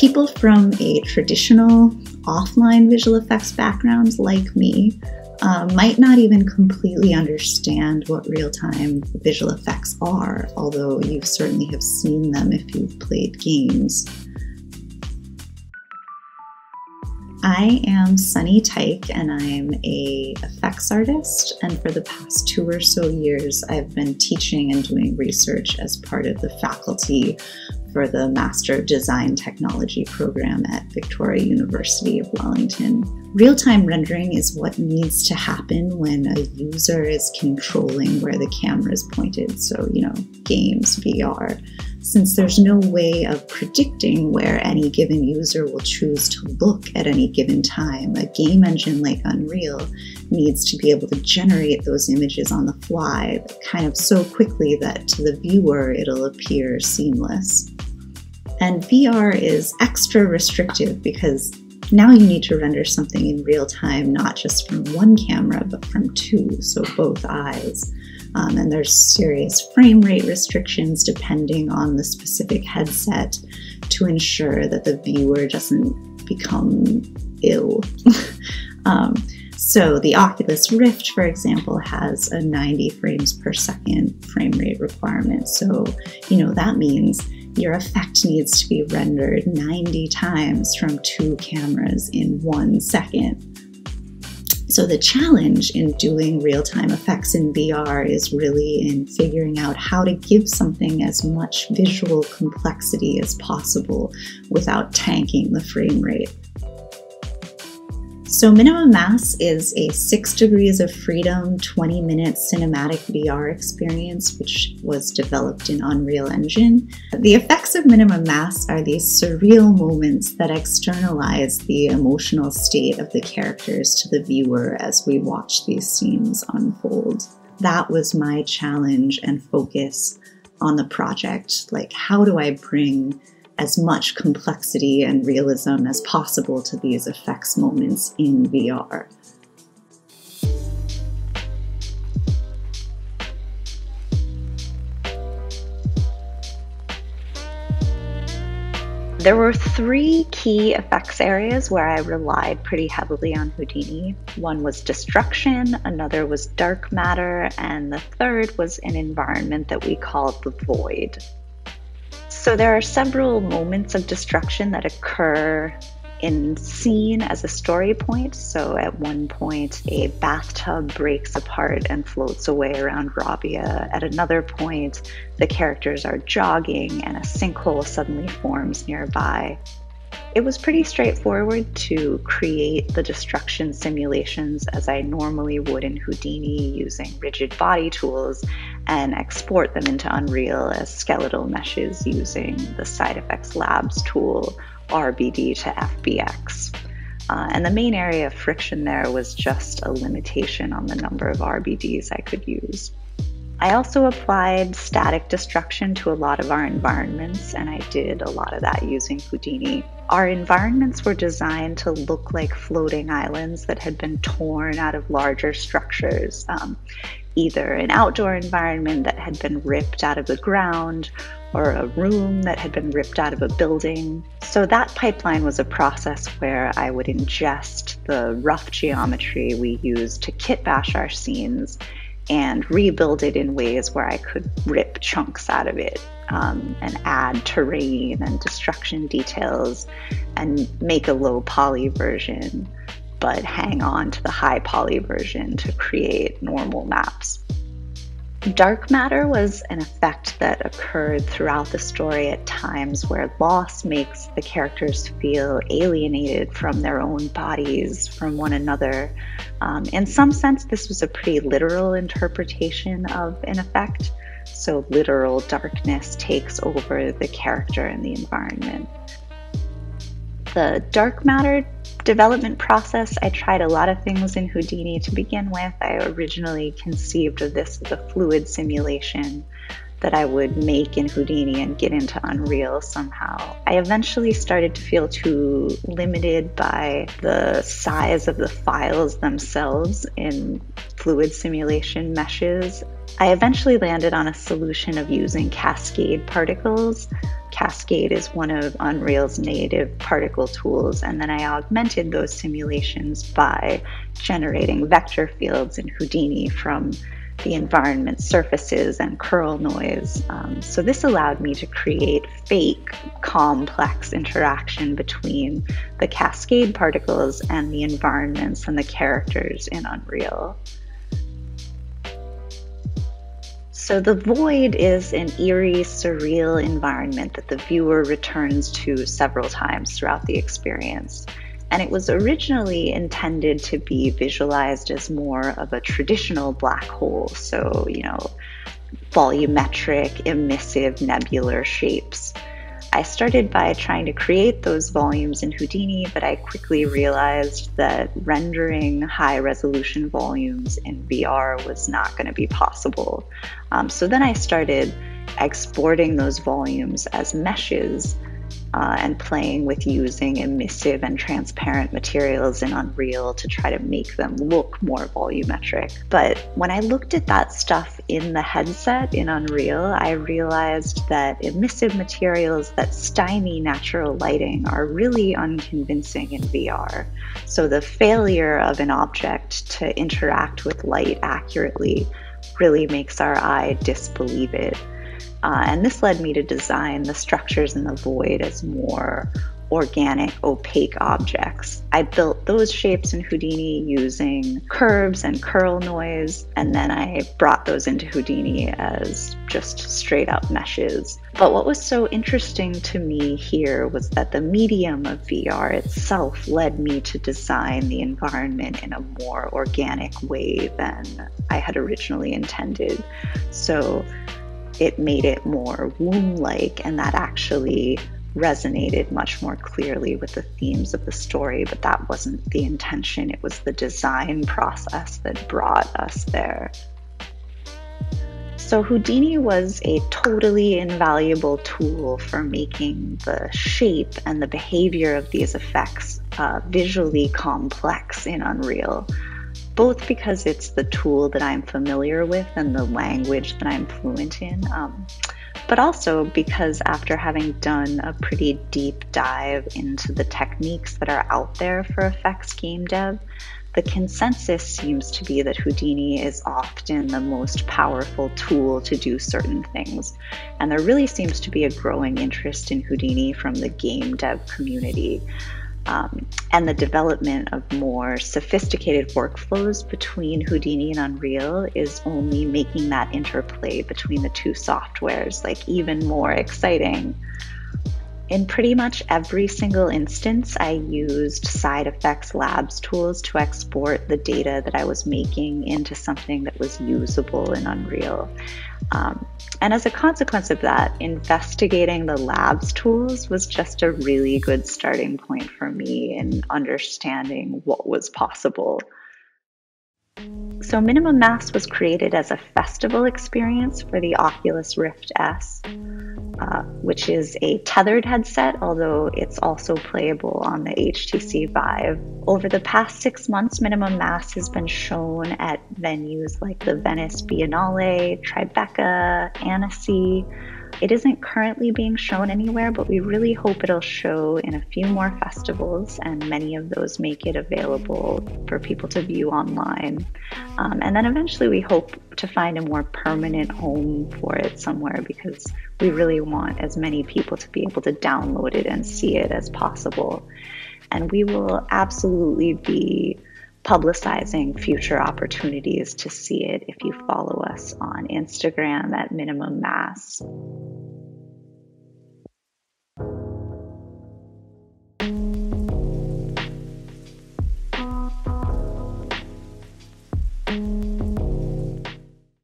people from a traditional offline visual effects backgrounds like me uh, might not even completely understand what real time visual effects are, although you certainly have seen them if you've played games. I am Sunny Teich and I'm a effects artist and for the past two or so years I've been teaching and doing research as part of the faculty for the Master of Design Technology program at Victoria University of Wellington. Real time rendering is what needs to happen when a user is controlling where the camera is pointed. So, you know, games, VR. Since there's no way of predicting where any given user will choose to look at any given time, a game engine like Unreal needs to be able to generate those images on the fly, kind of so quickly that to the viewer it'll appear seamless. And VR is extra restrictive because now you need to render something in real time, not just from one camera, but from two, so both eyes. Um, and there's serious frame rate restrictions depending on the specific headset to ensure that the viewer doesn't become ill. um, so the Oculus Rift, for example, has a 90 frames per second frame rate requirement. So, you know, that means your effect needs to be rendered 90 times from two cameras in one second. So, the challenge in doing real time effects in VR is really in figuring out how to give something as much visual complexity as possible without tanking the frame rate. So, Minimum Mass is a six degrees of freedom 20 minute cinematic VR experience, which was developed in Unreal Engine. The effects of Minimum Mass are these surreal moments that externalize the emotional state of the characters to the viewer as we watch these scenes unfold. That was my challenge and focus on the project. Like, how do I bring as much complexity and realism as possible to these effects moments in VR. There were three key effects areas where I relied pretty heavily on Houdini. One was destruction, another was dark matter, and the third was an environment that we called the void. So there are several moments of destruction that occur in scene as a story point. So at one point, a bathtub breaks apart and floats away around Rabia. At another point, the characters are jogging and a sinkhole suddenly forms nearby. It was pretty straightforward to create the destruction simulations as I normally would in Houdini using rigid body tools and export them into Unreal as skeletal meshes using the SideFX Labs tool RBD to FBX. Uh, and the main area of friction there was just a limitation on the number of RBDs I could use. I also applied static destruction to a lot of our environments, and I did a lot of that using Houdini. Our environments were designed to look like floating islands that had been torn out of larger structures, um, either an outdoor environment that had been ripped out of the ground or a room that had been ripped out of a building. So that pipeline was a process where I would ingest the rough geometry we used to kit bash our scenes and rebuild it in ways where I could rip chunks out of it um, and add terrain and destruction details and make a low poly version, but hang on to the high poly version to create normal maps. Dark matter was an effect that occurred throughout the story at times where loss makes the characters feel alienated from their own bodies, from one another. Um, in some sense, this was a pretty literal interpretation of an effect. So, literal darkness takes over the character and the environment. The dark matter development process, I tried a lot of things in Houdini to begin with. I originally conceived of this as a fluid simulation that I would make in Houdini and get into Unreal somehow. I eventually started to feel too limited by the size of the files themselves in fluid simulation meshes. I eventually landed on a solution of using Cascade particles. Cascade is one of Unreal's native particle tools, and then I augmented those simulations by generating vector fields in Houdini from the environment surfaces and curl noise. Um, so this allowed me to create fake complex interaction between the cascade particles and the environments and the characters in Unreal. So, the void is an eerie, surreal environment that the viewer returns to several times throughout the experience. And it was originally intended to be visualized as more of a traditional black hole. So, you know, volumetric, emissive, nebular shapes. I started by trying to create those volumes in Houdini, but I quickly realized that rendering high resolution volumes in VR was not going to be possible. Um, so then I started exporting those volumes as meshes uh, and playing with using emissive and transparent materials in Unreal to try to make them look more volumetric. But when I looked at that stuff in the headset in Unreal, I realized that emissive materials that stymie natural lighting are really unconvincing in VR. So the failure of an object to interact with light accurately really makes our eye disbelieve it. Uh, and this led me to design the structures in the void as more organic, opaque objects. I built those shapes in Houdini using curves and curl noise, and then I brought those into Houdini as just straight up meshes. But what was so interesting to me here was that the medium of VR itself led me to design the environment in a more organic way than I had originally intended. So it made it more womb like, and that actually resonated much more clearly with the themes of the story, but that wasn't the intention. It was the design process that brought us there. So, Houdini was a totally invaluable tool for making the shape and the behavior of these effects uh, visually complex in Unreal both because it's the tool that I'm familiar with and the language that I'm fluent in, um, but also because after having done a pretty deep dive into the techniques that are out there for effects game dev, the consensus seems to be that Houdini is often the most powerful tool to do certain things. And there really seems to be a growing interest in Houdini from the game dev community um, and the development of more sophisticated workflows between Houdini and Unreal is only making that interplay between the two softwares like even more exciting. In pretty much every single instance, I used SideFX Labs tools to export the data that I was making into something that was usable in Unreal. Um, and as a consequence of that, investigating the labs tools was just a really good starting point for me in understanding what was possible. So, Minimum Mass was created as a festival experience for the Oculus Rift S, uh, which is a tethered headset, although it's also playable on the HTC Vive. Over the past six months, Minimum Mass has been shown at venues like the Venice Biennale, Tribeca, Annecy. It isn't currently being shown anywhere, but we really hope it'll show in a few more festivals, and many of those make it available for people to view online. Um, and then eventually, we hope to find a more permanent home for it somewhere because we really want as many people to be able to download it and see it as possible. And we will absolutely be publicizing future opportunities to see it if you follow us on Instagram at minimum mass.